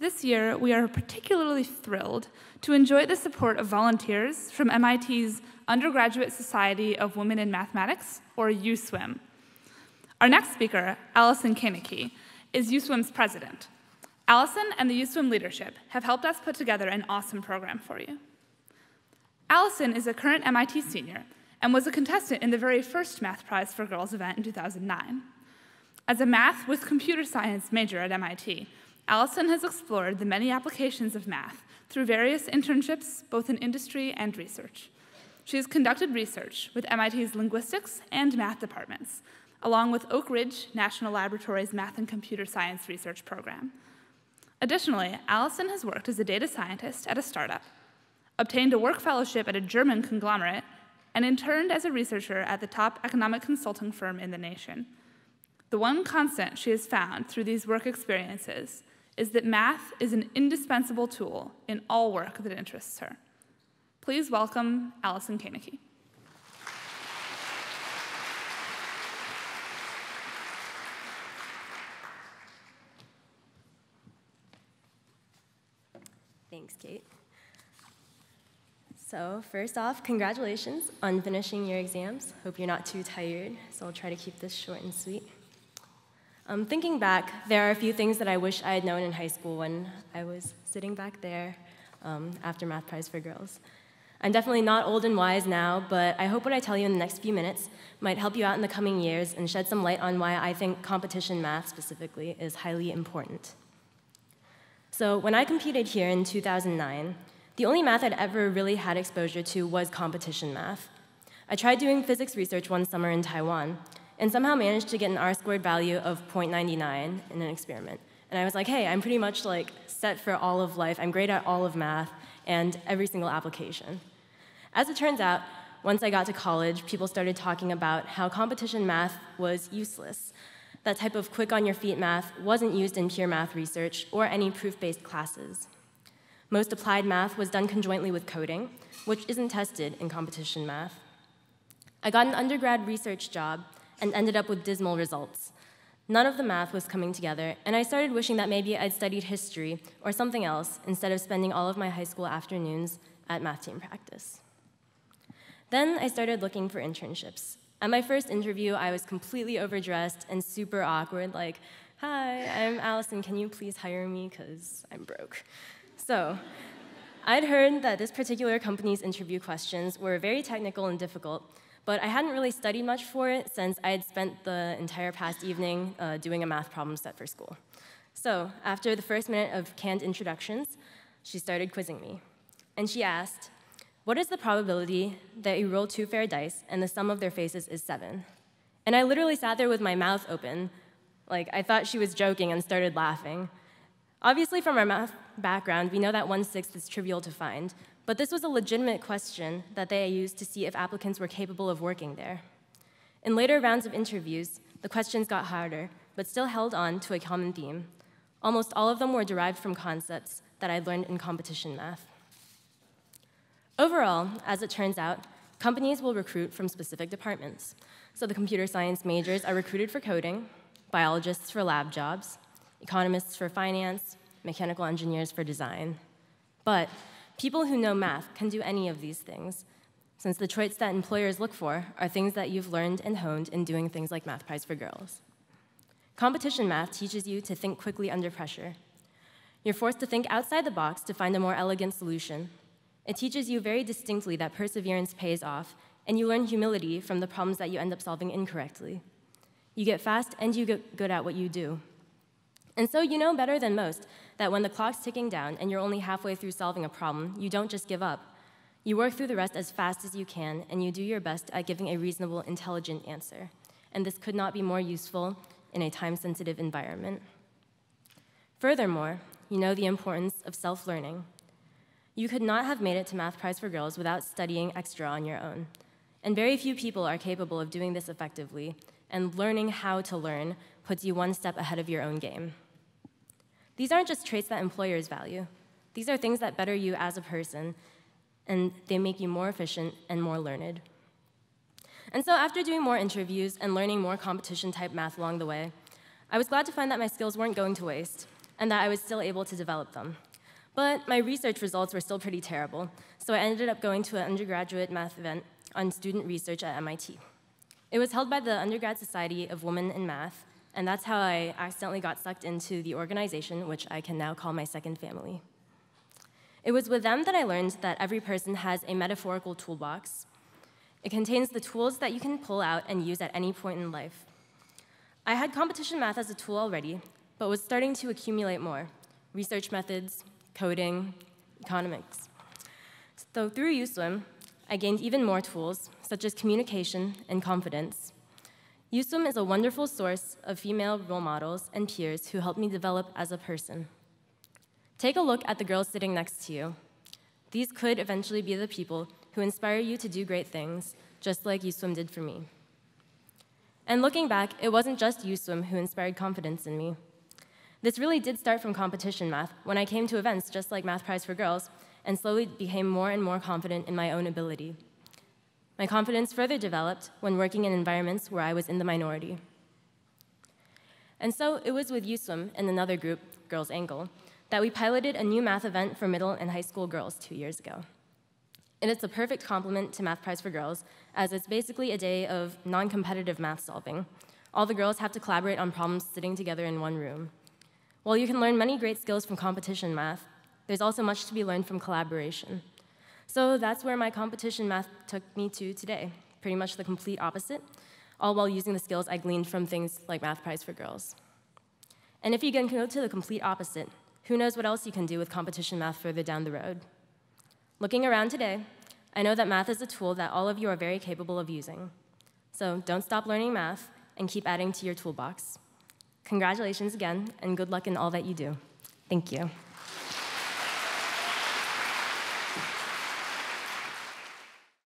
This year, we are particularly thrilled to enjoy the support of volunteers from MIT's Undergraduate Society of Women in Mathematics, or USWIM. Our next speaker, Allison Koenecke, is USWIM's president. Allison and the USWIM leadership have helped us put together an awesome program for you. Allison is a current MIT senior and was a contestant in the very first Math Prize for Girls event in 2009. As a math with computer science major at MIT, Allison has explored the many applications of math through various internships, both in industry and research. She has conducted research with MIT's linguistics and math departments, along with Oak Ridge National Laboratory's Math and Computer Science Research Program. Additionally, Allison has worked as a data scientist at a startup, obtained a work fellowship at a German conglomerate, and interned as a researcher at the top economic consulting firm in the nation. The one constant she has found through these work experiences is that math is an indispensable tool in all work that interests her. Please welcome Allison Koenecke. Thanks, Kate. So first off, congratulations on finishing your exams. Hope you're not too tired, so I'll try to keep this short and sweet. Um, thinking back, there are a few things that I wish I had known in high school when I was sitting back there um, after Math Prize for Girls. I'm definitely not old and wise now, but I hope what I tell you in the next few minutes might help you out in the coming years and shed some light on why I think competition math specifically is highly important. So when I competed here in 2009, the only math I'd ever really had exposure to was competition math. I tried doing physics research one summer in Taiwan, and somehow managed to get an R-squared value of 0.99 in an experiment. And I was like, hey, I'm pretty much like set for all of life. I'm great at all of math and every single application. As it turns out, once I got to college, people started talking about how competition math was useless. That type of quick on your feet math wasn't used in pure math research or any proof-based classes. Most applied math was done conjointly with coding, which isn't tested in competition math. I got an undergrad research job and ended up with dismal results. None of the math was coming together, and I started wishing that maybe I'd studied history or something else instead of spending all of my high school afternoons at math team practice. Then I started looking for internships. At my first interview, I was completely overdressed and super awkward, like, hi, I'm Allison, can you please hire me, because I'm broke. So, I'd heard that this particular company's interview questions were very technical and difficult, but I hadn't really studied much for it since I had spent the entire past evening uh, doing a math problem set for school. So after the first minute of canned introductions, she started quizzing me. And she asked, what is the probability that you roll two fair dice and the sum of their faces is seven? And I literally sat there with my mouth open, like I thought she was joking and started laughing. Obviously, from our math background, we know that one-sixth is trivial to find, but this was a legitimate question that they used to see if applicants were capable of working there. In later rounds of interviews, the questions got harder, but still held on to a common theme. Almost all of them were derived from concepts that I'd learned in competition math. Overall, as it turns out, companies will recruit from specific departments. So the computer science majors are recruited for coding, biologists for lab jobs, economists for finance, mechanical engineers for design. But People who know math can do any of these things, since the traits that employers look for are things that you've learned and honed in doing things like Math Prize for Girls. Competition math teaches you to think quickly under pressure. You're forced to think outside the box to find a more elegant solution. It teaches you very distinctly that perseverance pays off, and you learn humility from the problems that you end up solving incorrectly. You get fast and you get good at what you do. And so you know better than most that when the clock's ticking down and you're only halfway through solving a problem, you don't just give up. You work through the rest as fast as you can, and you do your best at giving a reasonable, intelligent answer. And this could not be more useful in a time-sensitive environment. Furthermore, you know the importance of self-learning. You could not have made it to Math Prize for Girls without studying extra on your own. And very few people are capable of doing this effectively, and learning how to learn puts you one step ahead of your own game. These aren't just traits that employers value. These are things that better you as a person, and they make you more efficient and more learned. And so after doing more interviews and learning more competition-type math along the way, I was glad to find that my skills weren't going to waste. and that I was still able to develop them. But my research results were still pretty terrible, so I ended up going to an undergraduate math event on student research at MIT. It was held by the Undergrad Society of Women in Math, and that's how I accidentally got sucked into the organization, which I can now call my second family. It was with them that I learned that every person has a metaphorical toolbox. It contains the tools that you can pull out and use at any point in life. I had competition math as a tool already, but was starting to accumulate more research methods, coding, economics. So through USWIM, I gained even more tools, such as communication and confidence. USWIM is a wonderful source of female role models and peers who helped me develop as a person. Take a look at the girls sitting next to you. These could eventually be the people who inspire you to do great things, just like USWIM did for me. And looking back, it wasn't just USWIM who inspired confidence in me. This really did start from competition math when I came to events just like Math Prize for Girls and slowly became more and more confident in my own ability. My confidence further developed when working in environments where I was in the minority. And so it was with USWIM and another group, Girls Angle, that we piloted a new math event for middle and high school girls two years ago. And it's a perfect complement to Math Prize for Girls, as it's basically a day of non competitive math solving. All the girls have to collaborate on problems sitting together in one room. While you can learn many great skills from competition math, there's also much to be learned from collaboration. So that's where my competition math took me to today, pretty much the complete opposite, all while using the skills I gleaned from things like Math Prize for Girls. And if you can go to the complete opposite, who knows what else you can do with competition math further down the road? Looking around today, I know that math is a tool that all of you are very capable of using. So don't stop learning math and keep adding to your toolbox. Congratulations again, and good luck in all that you do. Thank you.